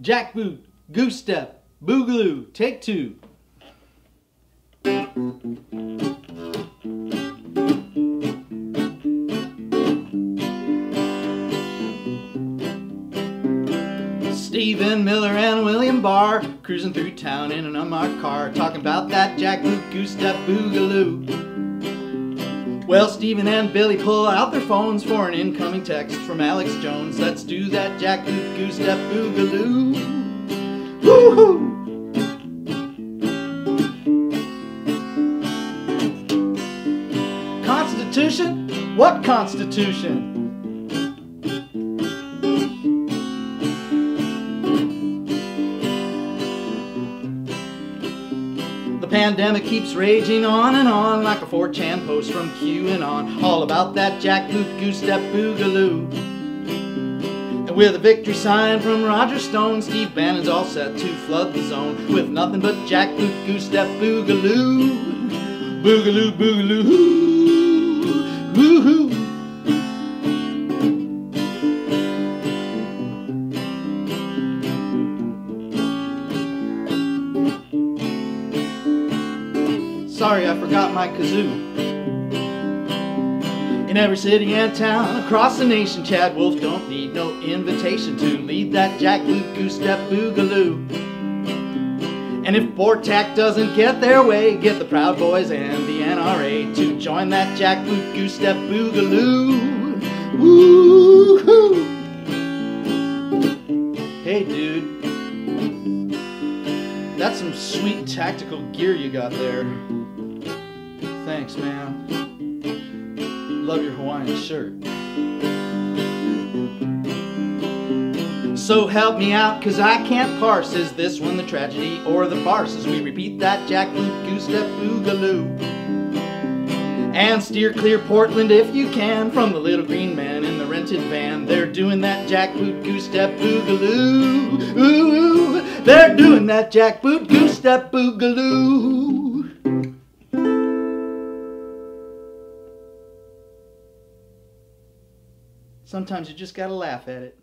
jackboot, goose step, boogaloo, take two. Stephen Miller and William Barr cruising through town in an unmarked car, talking about that jackboot goose step boogaloo. Well, Stephen and Billy pull out their phones for an incoming text from Alex Jones. Let's do that jackboot goose step boogaloo. Woohoo! Constitution? What Constitution? The pandemic keeps raging on and on like a 4chan post from QAnon. All about that jackboot goose step boogaloo. And with a victory sign from Roger Stone, Steve Bannon's all set to flood the zone with nothing but jackboot goose step boogaloo. Boogaloo, boogaloo. Woohoo! Sorry, I forgot my kazoo. In every city and town across the nation, Chad Wolf don't need no invitation to lead that jackboot goose step boogaloo. And if BORTAC doesn't get their way, get the Proud Boys and the NRA to join that jackboot goose step boogaloo. Woo-hoo! Hey, dude. That's some sweet tactical gear you got there. Thanks, man. Love your Hawaiian shirt. So help me out, cause I can't parse. Is this one the tragedy or the farce? As we repeat that jackboot goose step boogaloo. And steer clear Portland if you can from the little green man in the rented van. They're doing that jackboot goose step boogaloo. Ooh, they're doing that jackboot goose step boogaloo. Sometimes you just gotta laugh at it.